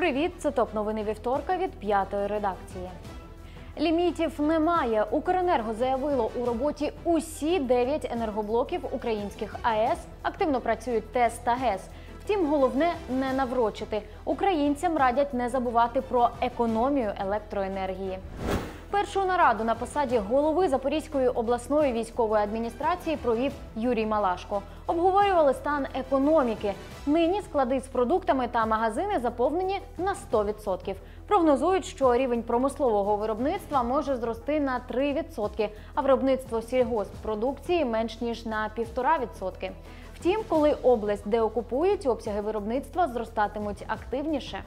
Привіт, це топ новини вівторка від п'ятої редакції. Лімітів немає. Укренерго заявило у роботі усі 9 енергоблоків українських АЕС. Активно працюють ТЕС та ГЕС. Втім, головне не наврочити. Українцям радять не забувати про економію електроенергії. Першу нараду на посаді голови Запорізької обласної військової адміністрації провів Юрій Малашко. Обговорювали стан економіки. Нині склади з продуктами та магазини заповнені на 100%. Прогнозують, що рівень промислового виробництва може зрости на 3%, а виробництво сільгосппродукції менш ніж на 1,5%. Втім, коли область деокупують, обсяги виробництва зростатимуть активніше.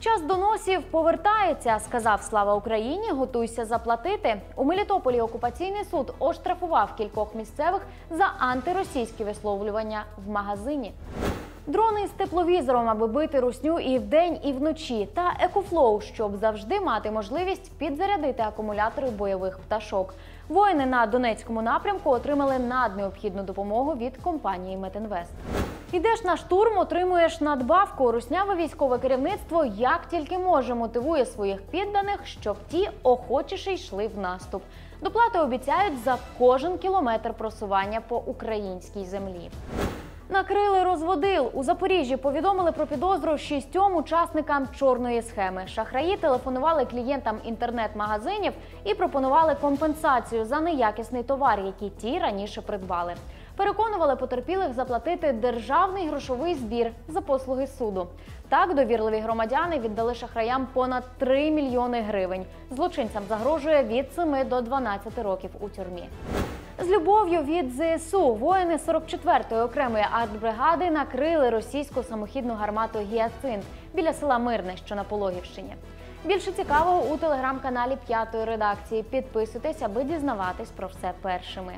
Час доносів повертається, сказав Слава Україні. Готуйся заплатити. У Мелітополі окупаційний суд оштрафував кількох місцевих за антиросійські висловлювання в магазині. Дрони з тепловізором, аби бити русню і вдень, і вночі, та EcoFlow, щоб завжди мати можливість підзарядити акумулятори бойових пташок. Воїни на Донецькому напрямку отримали наднеобхідну допомогу від компанії Метинвест. Ідеш на штурм, отримуєш надбавку. Русняве військове керівництво як тільки може мотивує своїх підданих, щоб ті охочіше йшли в наступ. Доплати обіцяють за кожен кілометр просування по українській землі. Накрили розводил у Запоріжжі. Повідомили про підозру шістьом учасникам чорної схеми. Шахраї телефонували клієнтам інтернет-магазинів і пропонували компенсацію за неякісний товар, який ті раніше придбали. Переконували потерпілих заплатити державний грошовий збір за послуги суду. Так довірливі громадяни віддали шахраям понад 3 мільйони гривень. Злочинцям загрожує від 7 до 12 років у тюрмі. З любов'ю від ЗСУ воїни 44-ї окремої артбригади накрили російську самохідну гармату Гіацинт біля села Мирне, що на Пологівщині. Більше цікавого у телеграм-каналі п'ятої редакції. Підписуйтесь, аби дізнаватись про все першими.